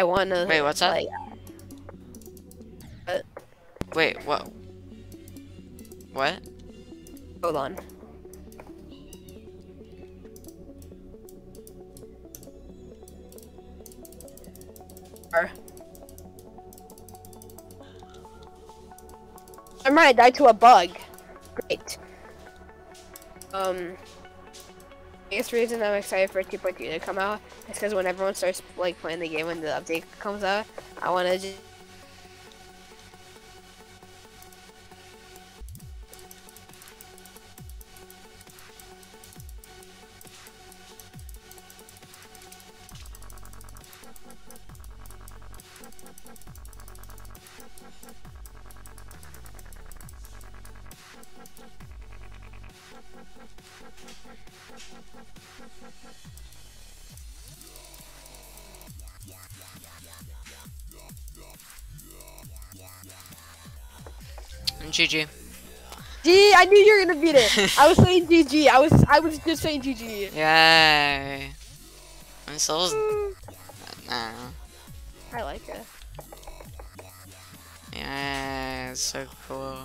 I wanna. Wait, what's that? Like, Wait, what? What? hold on. Or- I'm right, I died to a bug. Great. Um, biggest reason I'm excited for 2.3 to come out is because when everyone starts like playing the game when the update comes out, I want to just GG. G, I knew you were gonna beat it. I was saying GG. I was I was just saying GG. Yay. And so was. Nah. I like it. Yeah, it's so cool.